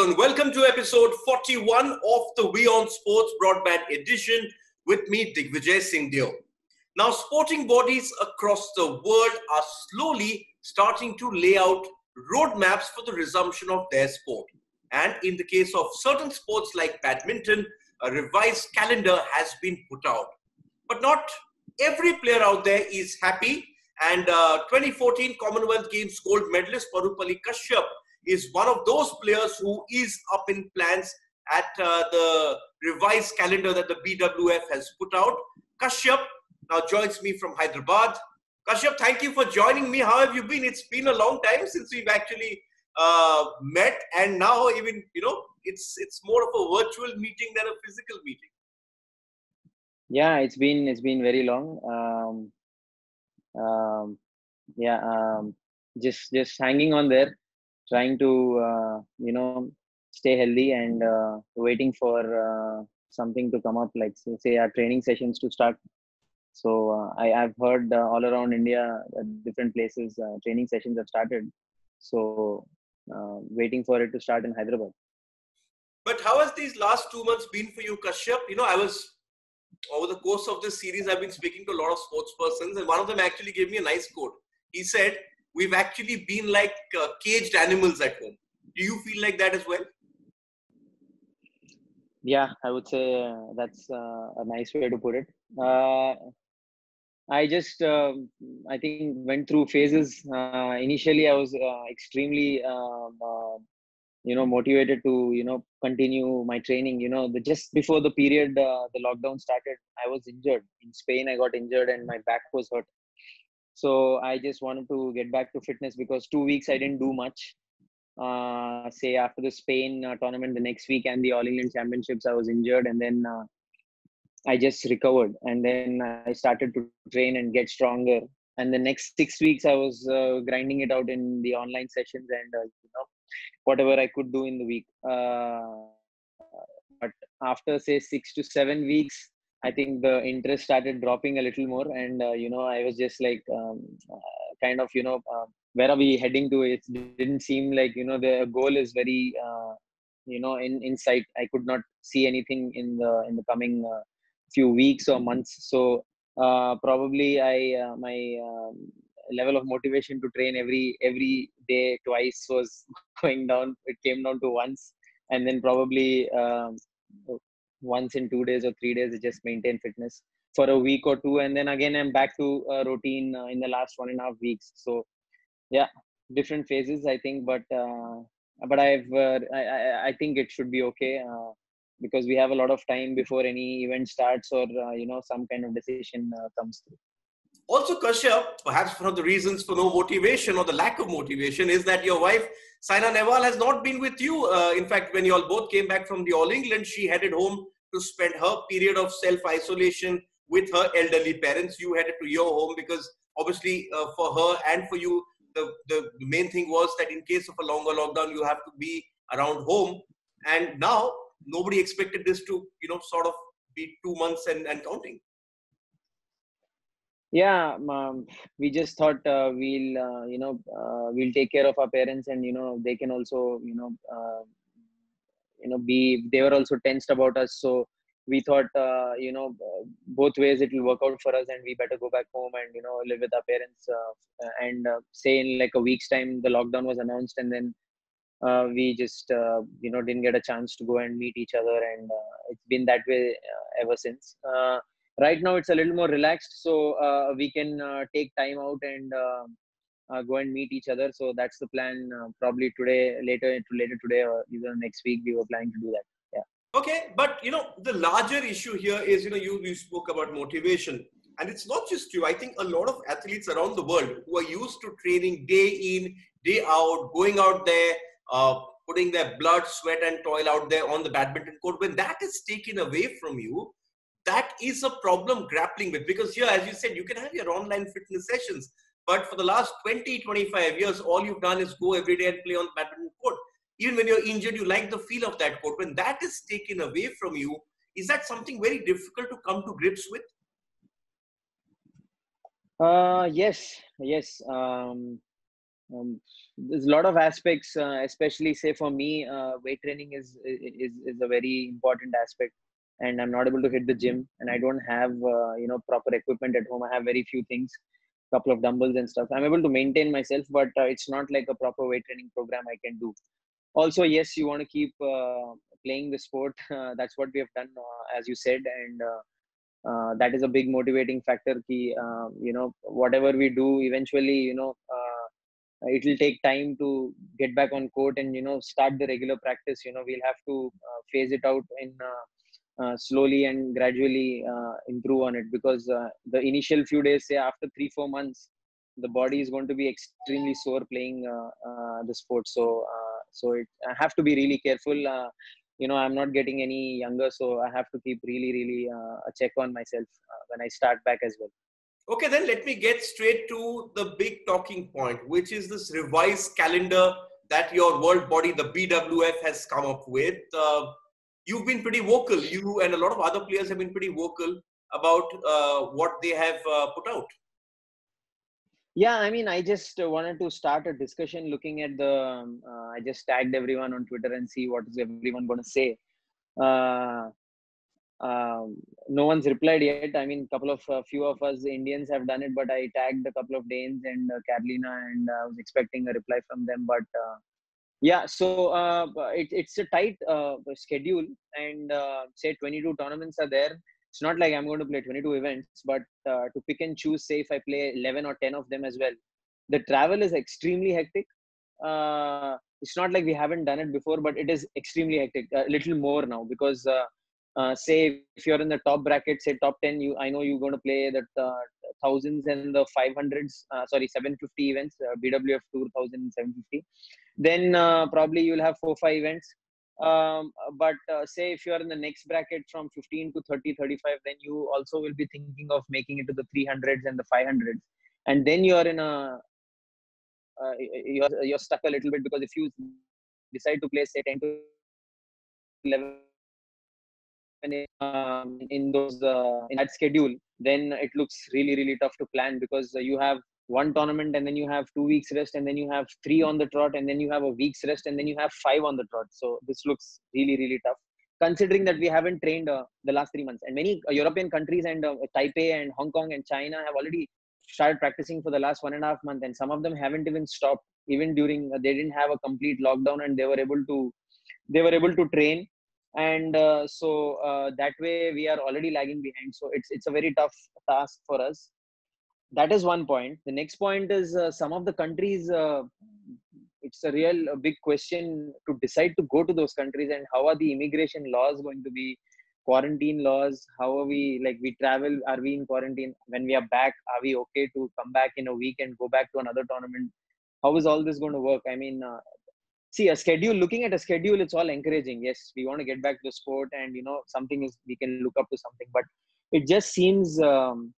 Hello and welcome to episode 41 of the We WION Sports Broadband Edition with me, Digvijay Singh Deo. Now, sporting bodies across the world are slowly starting to lay out roadmaps for the resumption of their sport. And in the case of certain sports like badminton, a revised calendar has been put out. But not every player out there is happy. And uh, 2014 Commonwealth Games gold medalist Parupalli Kashyap is one of those players who is up in plans at uh, the revised calendar that the BWF has put out. Kashyap now joins me from Hyderabad. Kashyap, thank you for joining me. How have you been? It's been a long time since we've actually uh, met, and now even you know it's it's more of a virtual meeting than a physical meeting. Yeah, it's been it's been very long. Um, um, yeah, um, just just hanging on there, trying to uh, you know stay healthy and uh, waiting for uh, something to come up, like so say our training sessions to start. So uh, I, I've heard uh, all around India, different places, training sessions have started. So waiting for it to start in Hyderabad. But how has these last two months been for you, Kashyap? You know, I was over the course of this series, I've been speaking to a lot of sports persons, and one of them actually gave me a nice quote. He said, "We've actually been like uh, caged animals at home." Do you feel like that as well? Yeah, I would say uh, that's uh, a nice way to put it. Uh, I just, uh, I think, went through phases. Uh, initially, I was extremely, um, you know, motivated to, you know, continue my training. You know, the, just before the period the lockdown started, I was injured in Spain. I got injured and my back was hurt. So I just wanted to get back to fitness because two weeks I didn't do much. Uh, say after the Spain tournament the next week and the All England Championships, I was injured and then I just recovered and then I started to train and get stronger. And the next six weeks, I was uh, grinding it out in the online sessions and uh, you know whatever I could do in the week. Uh, but after say six to seven weeks, I think the interest started dropping a little more, and uh, you know I was just like um, uh, kind of you know uh, where are we heading to? It didn't seem like you know the goal is very you know in in sight. I could not see anything in the in the coming few weeks or months so uh, probably i uh, my um, level of motivation to train every every day twice was going down it came down to once and then probably um, once in two days or three days I just maintain fitness for a week or two. And then again i'm back to routine uh, in the last one and a half weeks. So yeah different phases i think. But uh, but i've uh, I, I think it should be okay uh, because we have a lot of time before any event starts or uh, you know some kind of decision comes through also kashyap perhaps one of the reasons for no motivation or the lack of motivation is that your wife saina nehwal has not been with you. Uh, in fact when you all both came back from the all england she headed home to spend her period of self isolation with her elderly parents. You headed to your home because obviously uh, for her and for you the, the main thing was that in case of a longer lockdown you have to be around home. And now nobody expected this to you know sort of be two months and, and counting yeah um, we just thought uh, we'll uh, you know uh, we'll take care of our parents and you know they can also you know uh, you know be they were also tensed about us. So we thought uh, you know both ways it will work out for us and we better go back home and you know live with our parents uh, and say in like a week's time the lockdown was announced and then uh, we just uh, you know didn't get a chance to go and meet each other and uh, it's been that way uh, ever since. Uh, right now it's a little more relaxed so uh, we can take time out and go and meet each other. So that's the plan probably today later later today or even next week we were planning to do that. Yeah. Okay but you know the larger issue here is you know you, you spoke about motivation. And it's not just you. I think a lot of athletes around the world who are used to training day in day out going out there uh, putting their blood, sweat, and toil out there on the badminton court, when that is taken away from you, that is a problem grappling with. Because here, as you said, you can have your online fitness sessions, but for the last 20, 25 years, all you've done is go every day and play on the badminton court. Even when you're injured, you like the feel of that court. When that is taken away from you, is that something very difficult to come to grips with? Uh, yes, yes. Um, um, there's a lot of aspects, uh, especially say for me, uh, weight training is, is is a very important aspect, and I'm not able to hit the gym, and I don't have uh, you know proper equipment at home. I have very few things, couple of dumbbells and stuff. I'm able to maintain myself, but uh, it's not like a proper weight training program I can do. Also, yes, you want to keep uh, playing the sport. that's what we have done, uh, as you said, and uh, that is a big motivating factor ki, uh, you know whatever we do eventually you know uh, it will take time to get back on court and you know start the regular practice you know we'll have to uh, phase it out in uh, uh, Uh, slowly and gradually uh, improve on it because uh, the initial few days say after 3 4 months the body is going to be extremely sore playing the sport. So so it, i have to be really careful you know i'm not getting any younger so i have to keep really really uh, a check on myself uh, when i start back as well. Okay then let me get straight to the big talking point which is this revised calendar that your world body the bwf has come up with. Uh, you've been pretty vocal. You and a lot of other players have been pretty vocal about uh, what they have uh, put out. Yeah i mean i just wanted to start a discussion looking at the um, uh, i just tagged everyone on twitter and see what is everyone going to say. Uh, um, no one's replied yet. I mean a couple of a few of us indians have done it but i tagged a couple of danes and uh, carolina and i was expecting a reply from them but uh, yeah so uh, it, it's a tight uh, schedule and say 22 tournaments are there it's not like I'm going to play 22 events, but uh, to pick and choose, say if I play 11 or 10 of them as well, the travel is extremely hectic. Uh, it's not like we haven't done it before, but it is extremely hectic. A little more now because uh, uh say if you're in the top bracket, say top 10, you I know you're going to play the uh, thousands and the 500s, uh, sorry 750 events, BWF 2750. Then probably you'll have four five events. Um, but uh, say if you are in the next bracket from 15 to 30 35 then you also will be thinking of making it to the 300s and the 500s and then you are in a uh, you're, you're stuck a little bit because if you decide to play say 10 to 11 um, in those uh, in that schedule then it looks really really tough to plan because you have one tournament and then you have two weeks rest and then you have three on the trot and then you have a week's rest and then you have five on the trot. So this looks really really tough. Considering that we haven't trained uh, the last three months and many uh, european countries and uh, taipei and hong kong and china have already started practicing for the last one and a half month and some of them haven't even stopped even during uh, they didn't have a complete lockdown and they were able to they were able to train. And uh, so uh, that way we are already lagging behind. So it's it's a very tough task for us that is one point. The next point is uh, some of the countries uh, it's a real a big question to decide to go to those countries and how are the immigration laws going to be quarantine laws how are we like we travel are we in quarantine? When we are back are we okay to come back in a week and go back to another tournament? How is all this going to work? I mean uh, see a schedule looking at a schedule it's all encouraging. Yes we want to get back to the sport and you know something is we can look up to something but it just seems um,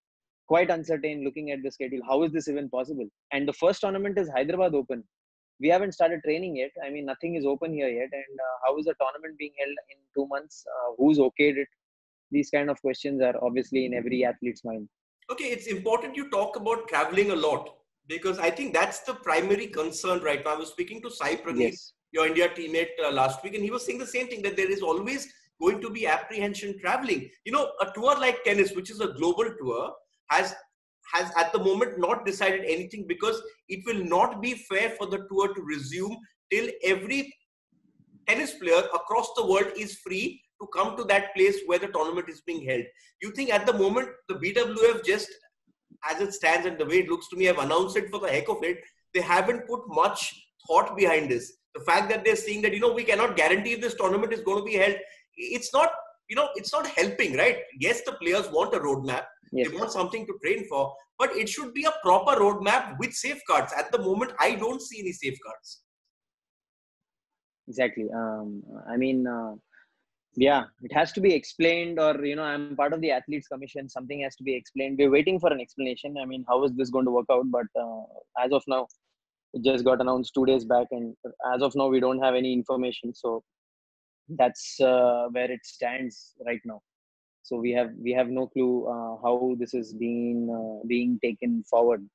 quite uncertain looking at the schedule. How is this even possible? And the first tournament is Hyderabad Open. We haven't started training yet. I mean, nothing is open here yet. And uh, how is the tournament being held in two months? Uh, who's okayed it? These kind of questions are obviously in every athlete's mind. Okay, it's important you talk about traveling a lot because I think that's the primary concern right now. I was speaking to Sai Praneeth, yes. your India teammate, uh, last week, and he was saying the same thing that there is always going to be apprehension traveling. You know, a tour like tennis, which is a global tour, has has at the moment not decided anything because it will not be fair for the tour to resume till every tennis player across the world is free to come to that place where the tournament is being held. You think at the moment the BWF just as it stands and the way it looks to me have announced it for the heck of it, they haven't put much thought behind this. The fact that they're saying that, you know, we cannot guarantee if this tournament is going to be held, it's not, you know, it's not helping, right? Yes, the players want a roadmap Yes. They want something to train for, but it should be a proper roadmap with safeguards. At the moment, I don't see any safeguards. Exactly. Um, I mean, uh, yeah, it has to be explained, or you know, I'm part of the athletes commission. Something has to be explained. We're waiting for an explanation. I mean, how is this going to work out? But uh, as of now, it just got announced two days back, and as of now, we don't have any information. So that's uh, where it stands right now so we have we have no clue uh, how this is being uh, being taken forward.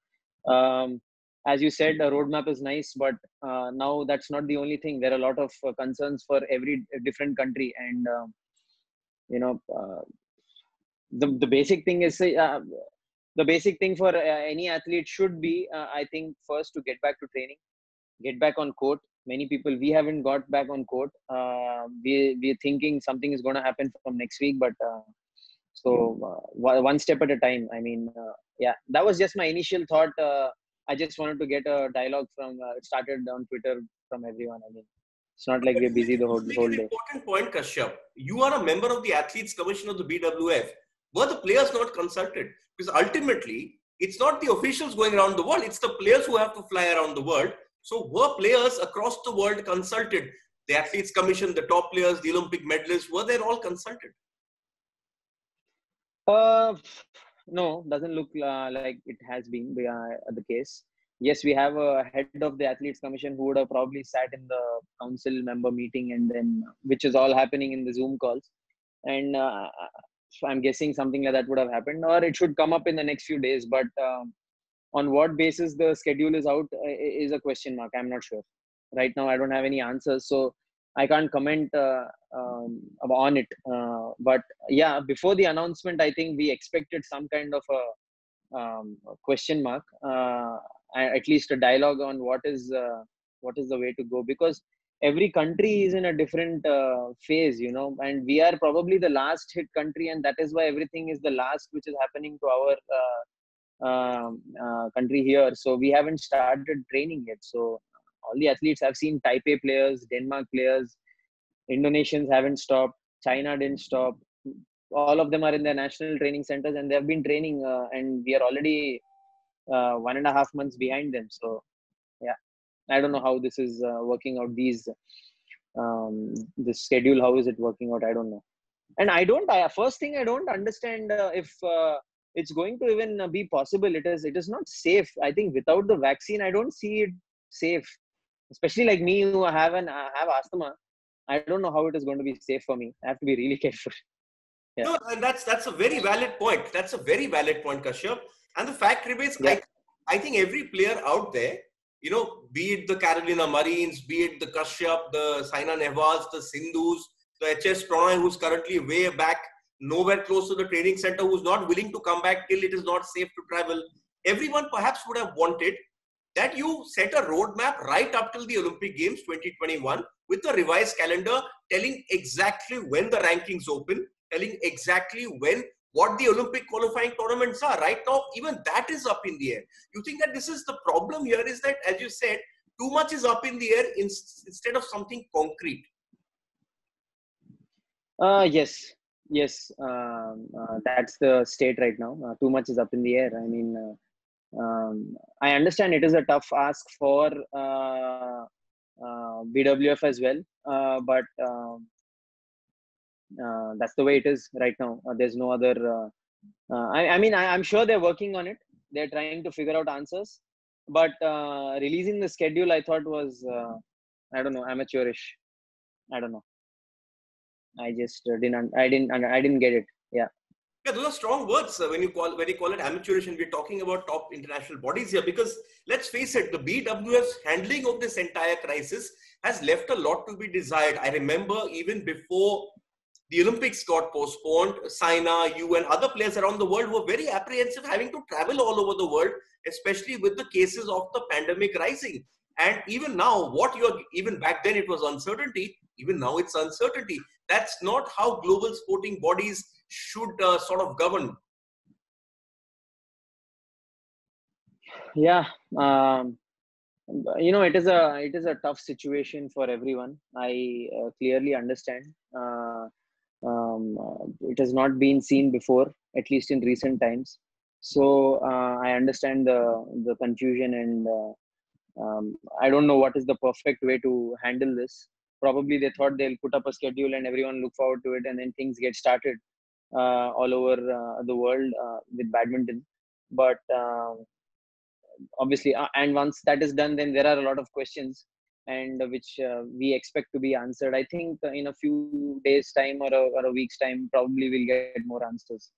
Um, as you said a roadmap is nice but uh, now that's not the only thing. There are a lot of uh, concerns for every different country and um, you know uh, the, the basic thing is uh, the basic thing for uh, any athlete should be uh, i think first to get back to training get back on court many people we haven't got back on court um, we we're thinking something is going to happen from next week but uh, so uh, one step at a time i mean uh, yeah that was just my initial thought I just wanted to get a dialogue from uh, it started on Twitter from everyone. I mean, it's not like we're busy the whole, whole day. Important point, Kashyap. You are a member of the Athletes Commission of the BWF. Were the players not consulted? Because ultimately, it's not the officials going around the world; it's the players who have to fly around the world. So, were players across the world consulted? The Athletes Commission, the top players, the Olympic medalists, were they all consulted? Uh, no, doesn't look uh, like it has been uh, the case. Yes, we have a head of the athletes commission who would have probably sat in the council member meeting and then, which is all happening in the Zoom calls. And uh, I'm guessing something like that would have happened, or it should come up in the next few days. But um, on what basis the schedule is out uh, is a question mark. I'm not sure. Right now, I don't have any answers. So I can't comment uh, um, on it. Uh, but yeah, before the announcement, I think we expected some kind of a, um, question mark, uh, at least a dialogue on what is uh, what is the way to go because every country is in a different uh, phase, you know, and we are probably the last hit country, and that is why everything is the last which is happening to our. Um, country here so we haven't started training yet so all the athletes I've seen Taipei players, Denmark players, Indonesians haven't stopped, China didn't stop. All of them are in their national training centers and they've been training, uh, and we are already uh, one and a half months behind them. So, yeah, I don't know how this is uh, working out. These um, the schedule, how is it working out? I don't know. And I don't. I, first thing I don't understand uh, if uh, it's going to even be possible. It is. It is not safe. I think without the vaccine, I don't see it safe especially like me who have an uh, have asthma i don't know how it is going to be safe for me i have to be really careful yeah. no and that's that's a very valid point that's a very valid point kashyap and the fact remains yeah. I, I think every player out there you know be it the carolina marins be it the kashyap the saina nehwals the sindhus the hs prannoy who's currently way back nowhere close to the training center who's not willing to come back till it is not safe to travel everyone perhaps would have wanted that you set a roadmap right up till the Olympic Games 2021 with a revised calendar telling exactly when the rankings open, telling exactly when what the Olympic qualifying tournaments are. Right now, even that is up in the air. You think that this is the problem here is that, as you said, too much is up in the air in, instead of something concrete. Uh, yes, yes, um, uh, that's the state right now. Uh, too much is up in the air. I mean, uh, um, I understand it is a tough ask for BWF as well, but um, that's the way it is right now. There's no other. I, I, mean, I, am sure they're working on it. They're trying to figure out answers, but releasing the schedule, I thought was, I don't know, amateurish. I don't know. I just didn't. I didn't. I didn't get it. Yeah. Yeah, those are strong words uh, when you call when you call it amateurish, and we're talking about top international bodies here. Because let's face it, the BWF's handling of this entire crisis has left a lot to be desired. I remember even before the Olympics got postponed, Saina, you, and other players around the world were very apprehensive having to travel all over the world, especially with the cases of the pandemic rising. And even now, what you're even back then it was uncertainty. Even now, it's uncertainty. That's not how global sporting bodies should uh, sort of govern? Yeah, um, you know, it is a it is a tough situation for everyone. I uh, clearly understand. Uh, um, it has not been seen before, at least in recent times. So uh, I understand the the confusion and. Uh, um, I don't know what is the perfect way to handle this probably they thought they'll put up a schedule and everyone look forward to it and then things get started uh, all over uh, the world uh, with badminton. But um, obviously, and once that is done, then there are a lot of questions and which uh, we expect to be answered. I think in a few days' time or a, or a week's time, probably we'll get more answers.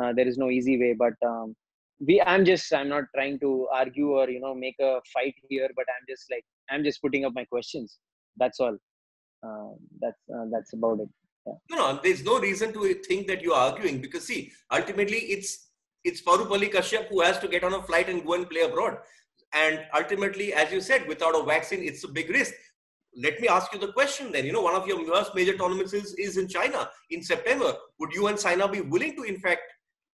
Uh, there is no easy way, but um, we i'm just i'm not trying to argue or you know make a fight here but i'm just like i'm just putting up my questions that's all uh, that's uh, that's about it yeah. no no there's no reason to think that you're arguing because see ultimately it's it's Parupalli Kashyap who has to get on a flight and go and play abroad and ultimately as you said without a vaccine it's a big risk let me ask you the question then you know one of your most major tournaments is, is in china in september would you and saina be willing to in fact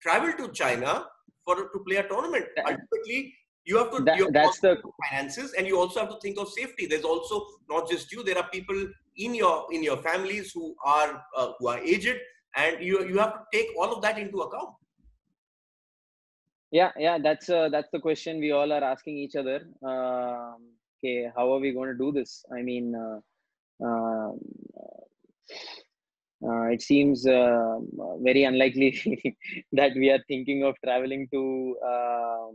travel to china for to play a tournament. Ultimately, you have to that, that's the finances, and you also have to think of safety. There's also not just you. There are people in your in your families who are uh, who are aged, and you you have to take all of that into account. Yeah, yeah, that's uh, that's the question we all are asking each other. Um, okay, how are we going to do this? I mean. Uh, um, uh, it seems uh, very unlikely that we are thinking of traveling to uh,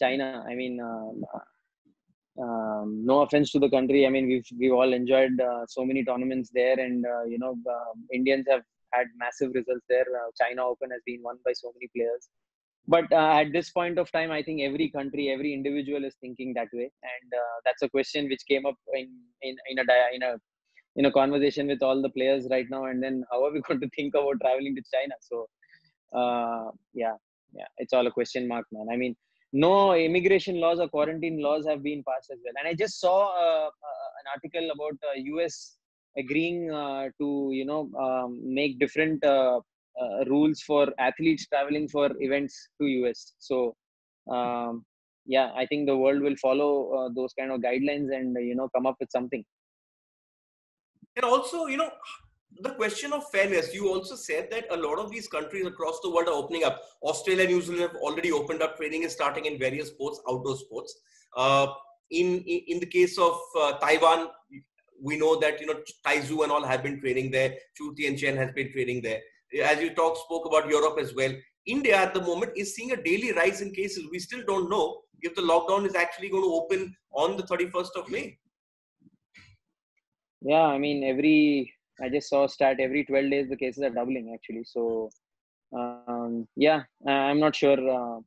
China. I mean, um, um, no offense to the country. I mean, we've we've all enjoyed uh, so many tournaments there, and uh, you know, um, Indians have had massive results there. Uh, China Open has been won by so many players. But at this point of time, I think every country, every individual is thinking that way, and that's a question which came up in in in a in a in a conversation with all the players right now and then how are we going to think about traveling to china so uh, yeah yeah it's all a question mark man i mean no immigration laws or quarantine laws have been passed as well. And i just saw uh, uh, an article about us uh, agreeing uh, to you know um, make different uh, rules for athletes traveling for events to us so um, yeah i think the world will follow those kind of guidelines and you know come up with something. And also, you know, the question of fairness, you also said that a lot of these countries across the world are opening up. Australia, New Zealand have already opened up. Training is starting in various sports, outdoor sports. Uh, in, in the case of uh, Taiwan, we know that you know Tai Tzu and all have been training there. Chu Chen has been training there. As you talk spoke about Europe as well. India at the moment is seeing a daily rise in cases. We still don't know if the lockdown is actually going to open on the 31st of May yeah i mean every i just saw stat every 12 days the cases are doubling actually. So um, yeah i'm not sure uh,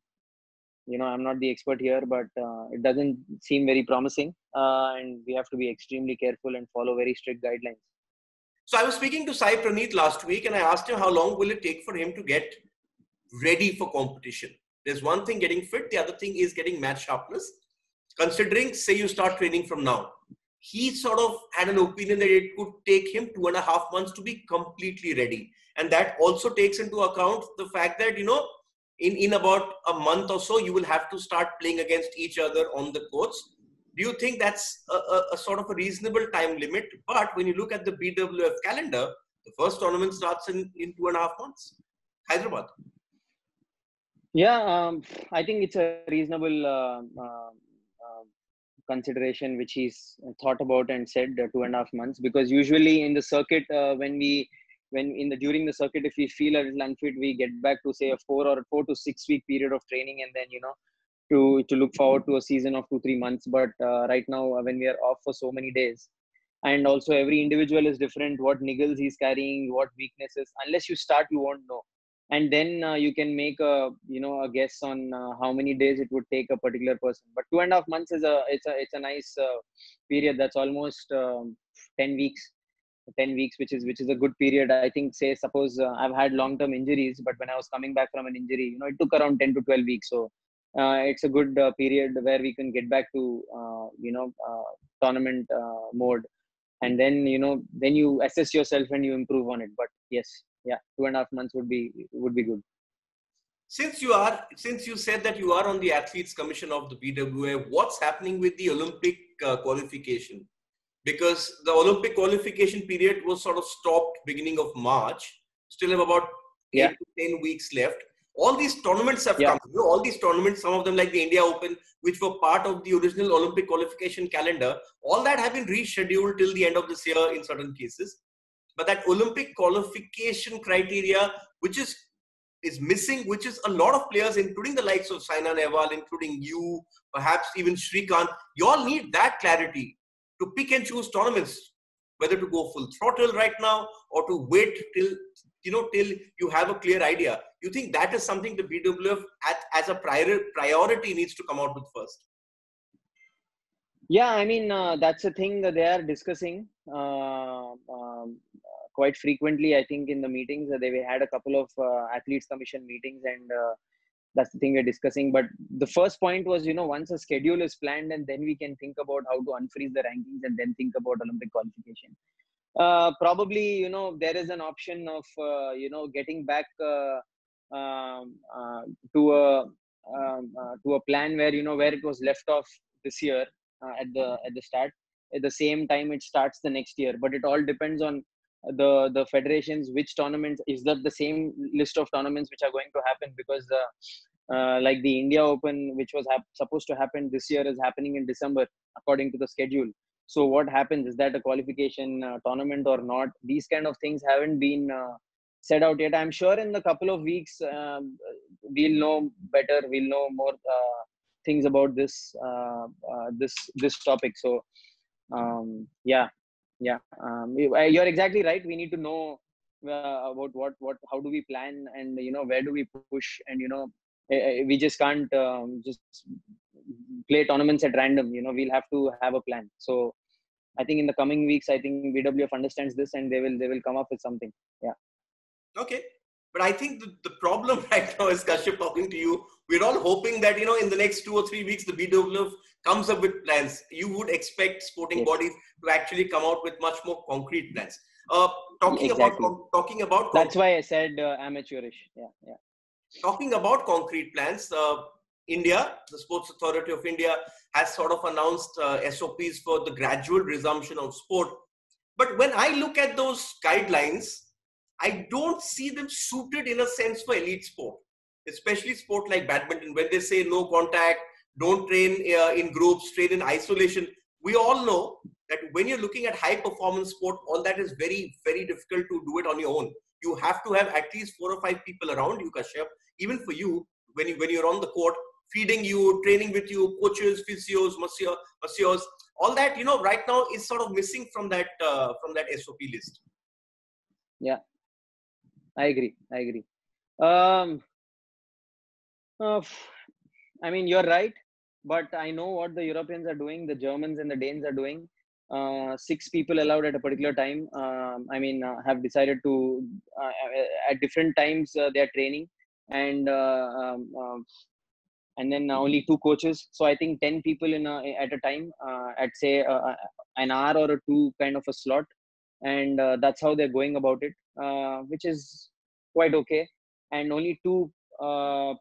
you know i'm not the expert here but uh, it doesn't seem very promising uh, and we have to be extremely careful and follow very strict guidelines. So i was speaking to sai praneeth last week and i asked him how long will it take for him to get ready for competition. There's one thing getting fit the other thing is getting match sharpness. Considering say you start training from now he sort of had an opinion that it could take him two and a half months to be completely ready. And that also takes into account the fact that, you know, in, in about a month or so, you will have to start playing against each other on the courts. Do you think that's a, a, a sort of a reasonable time limit? But when you look at the BWF calendar, the first tournament starts in, in two and a half months. Hyderabad. Yeah, um, I think it's a reasonable uh, uh, consideration which he's thought about and said uh, two and a half months because usually in the circuit uh, when we when in the during the circuit if we feel a little unfit we get back to say a four or four to six week period of training and then you know to to look forward to a season of two three months. But uh, right now uh, when we are off for so many days and also every individual is different what niggles he's carrying what weaknesses unless you start you won't know and then uh, you can make a you know a guess on uh, how many days it would take a particular person. But two and a half months is a it's a it's a nice uh, period. That's almost um, 10 weeks. 10 weeks which is which is a good period. I think say suppose uh, i've had long term injuries but when i was coming back from an injury you know it took around 10 to 12 weeks. So uh, it's a good uh, period where we can get back to you know tournament mode. And then you know then you assess yourself and you improve on it. But yes yeah two and a half months would be would be good. Since you are since you said that you are on the athletes commission of the bwa what's happening with the olympic uh, qualification? Because the olympic qualification period was sort of stopped beginning of march. Still have about yeah. 8 to 10 weeks left. All these tournaments have yeah. come. You know, all these tournaments some of them like the india open which were part of the original olympic qualification calendar all that have been rescheduled till the end of this year in certain cases but that Olympic qualification criteria, which is is missing, which is a lot of players, including the likes of Saina Nehwal, including you, perhaps even Srikanth, you all need that clarity to pick and choose tournaments, whether to go full throttle right now or to wait till you know till you have a clear idea. You think that is something the bwf at, as a prior, priority needs to come out with first? Yeah i mean uh, that's a thing that they are discussing. Uh, um, quite frequently i think in the meetings they had a couple of uh, athletes commission meetings and uh, that's the thing we're discussing. But the first point was you know once a schedule is planned and then we can think about how to unfreeze the rankings and then think about olympic qualification. Uh, probably you know there is an option of uh, you know getting back uh, um, uh, to a um, uh, to a plan where you know where it was left off this year uh, at the at the start. At the same time it starts the next year. But it all depends on the the federations which tournaments is that the same list of tournaments which are going to happen because the uh, like the India Open, which was hap- supposed to happen this year, is happening in December according to the schedule. So what happens is that a qualification uh, tournament or not? These kind of things haven't been uh, said out yet. I'm sure in a couple of weeks um, we'll know better. We'll know more uh, things about this uh, this this topic. So um, yeah, yeah, um, you're exactly right. We need to know uh, about what what how do we plan and you know where do we push and you know Eh, eh, we just can't um, just play tournaments at random you know we'll have to have a plan. So i think in the coming weeks i think bwf understands this and they will they will come up with something. Yeah. Okay. But i think the, the problem right now is kashyap talking to you we're all hoping that you know in the next two or three weeks the bwf comes up with plans you would expect sporting yes. bodies to actually come out with much more concrete plans uh, talking exactly. about talking about that's why i said uh, amateurish yeah yeah talking about concrete plans, uh, India, the Sports Authority of India, has sort of announced uh, SOPs for the gradual resumption of sport. But when I look at those guidelines, I don't see them suited in a sense for elite sport, especially sport like badminton, when they say no contact, don't train uh, in groups, train in isolation. We all know that when you're looking at high performance sport, all that is very, very difficult to do it on your own you have to have at least four or five people around you, Kashyap. Even for you, when you when you're on the court, feeding you, training with you, coaches, physios, masseur, masseurs, all that you know right now is sort of missing from that uh, from that SOP list. Yeah, I agree. I agree. Um, uh, I mean, you're right, but I know what the Europeans are doing, the Germans and the Danes are doing uh, six people allowed at a particular time. Um, I mean, uh, have decided to uh, at different times uh, they are training, and uh, um, um, and then only two coaches. So I think ten people in a, at a time at say an hour or a two kind of a slot, and that's how they're going about it, which is quite okay. And only two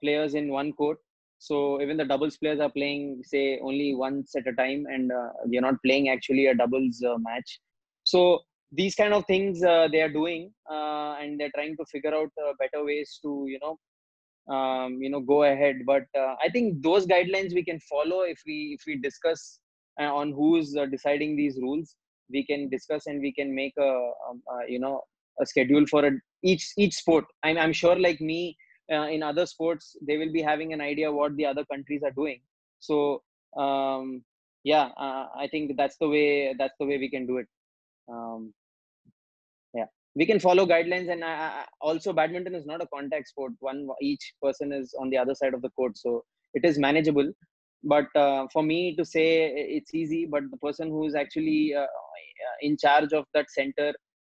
players in one court so even the doubles players are playing, say, only once at a time, and uh, they're not playing actually a doubles uh, match. So these kind of things uh, they are doing, uh, and they're trying to figure out uh, better ways to, you know, um, you know, go ahead. But uh, I think those guidelines we can follow if we if we discuss on who's deciding these rules. We can discuss and we can make a, um, you know a schedule for a, each each sport. I'm I'm sure like me uh, in other sports they will be having an idea what the other countries are doing. So um, yeah uh, i think that's the way that's the way we can do it. Um, yeah. We can follow guidelines and uh, also badminton is not a contact sport. One each person is on the other side of the court so it is manageable. But uh, for me to say it's easy but the person who is actually uh, in charge of that center uh,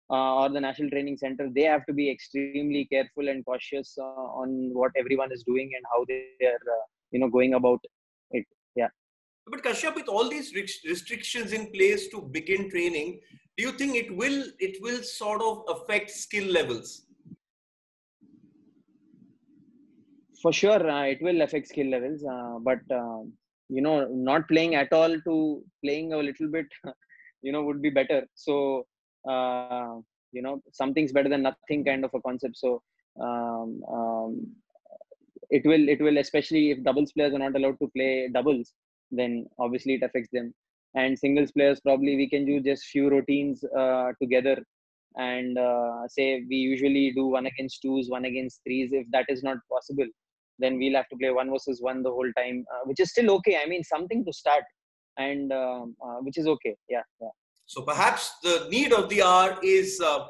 or the national training center they have to be extremely careful and cautious uh, on what everyone is doing and how they are uh, you know going about it. Yeah. But kashyap with all these restrictions in place to begin training do you think it will it will sort of affect skill levels? For sure uh, it will affect skill levels uh, but uh, you know not playing at all to playing a little bit you know would be better. So uh, you know something's better than nothing kind of a concept. So um, um, it will it will especially if doubles players are not allowed to play doubles then obviously it affects them. And singles players probably we can do just few routines uh, together. And uh, say we usually do one against twos one against threes. If that is not possible then we'll have to play one versus one the whole time uh, which is still okay. I mean something to start. And um, uh, which is okay. Yeah yeah so perhaps the need of the hour is uh,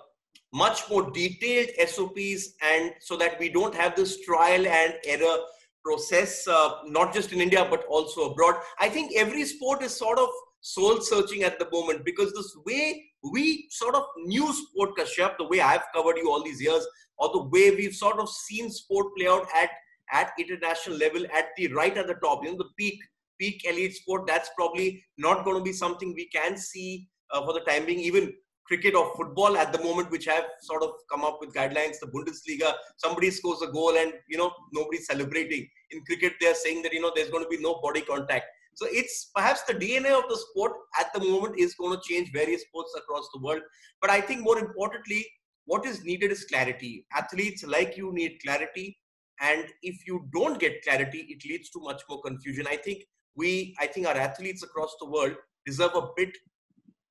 much more detailed SOPs, and so that we don't have this trial and error process, uh, not just in India but also abroad. I think every sport is sort of soul searching at the moment because this way we sort of knew sport Kashyap, the way I've covered you all these years, or the way we've sort of seen sport play out at at international level at the right at the top, you know, the peak peak elite sport. That's probably not going to be something we can see uh, for the time being. Even cricket or football at the moment, which have sort of come up with guidelines. The Bundesliga, somebody scores a goal and you know nobody's celebrating. In cricket, they're saying that you know there's going to be no body contact. So it's perhaps the DNA of the sport at the moment is going to change various sports across the world. But I think more importantly, what is needed is clarity. Athletes like you need clarity. And if you don't get clarity, it leads to much more confusion. I think we, I think our athletes across the world deserve a bit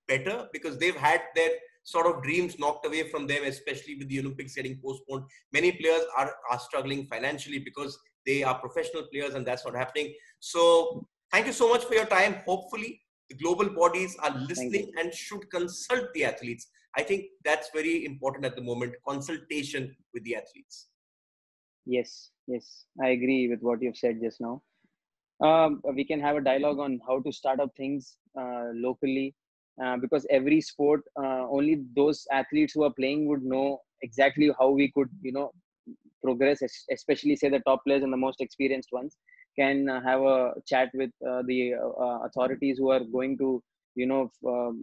better because they've had their sort of dreams knocked away from them, especially with the Olympics getting postponed. Many players are, are struggling financially because they are professional players and that's not happening. So Thank you so much for your time. Hopefully, the global bodies are listening and should consult the athletes. I think that's very important at the moment consultation with the athletes. Yes, yes, I agree with what you've said just now. Um, we can have a dialogue on how to start up things uh, locally uh, because every sport, uh, only those athletes who are playing would know exactly how we could, you know, progress, especially say the top players and the most experienced ones can uh, have a chat with uh, the uh, authorities who are going to you know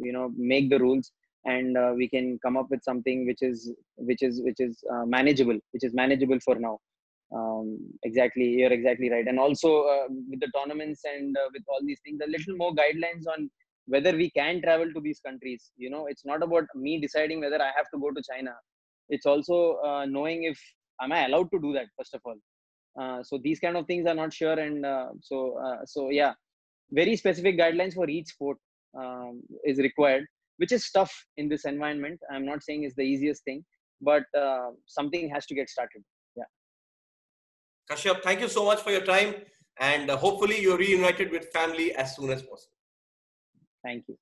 you know make the rules and we can come up with something which is which is which is manageable which is manageable for now. Um, exactly you're exactly right. And also with the tournaments and with all these things a little more guidelines on whether we can travel to these countries you know it's not about me deciding whether i have to go to china. It's also knowing if am i allowed to do that first of all. Uh, so these kind of things are not sure and uh, so uh, so yeah. Very specific guidelines for each sport um, is required which is tough in this environment. I'm not saying it's the easiest thing but uh, something has to get started. Yeah. Kashyap thank you so much for your time and uh, hopefully you're reunited with family as soon as possible thank you